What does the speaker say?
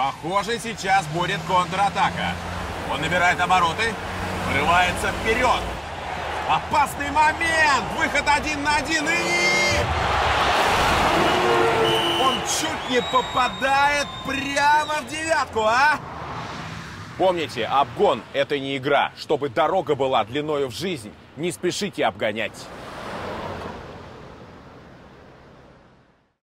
Похоже, сейчас будет контратака. Он набирает обороты, врывается вперед. Опасный момент! Выход один на один и... Он чуть не попадает прямо в девятку, а? Помните, обгон – это не игра. Чтобы дорога была длиною в жизнь, не спешите обгонять.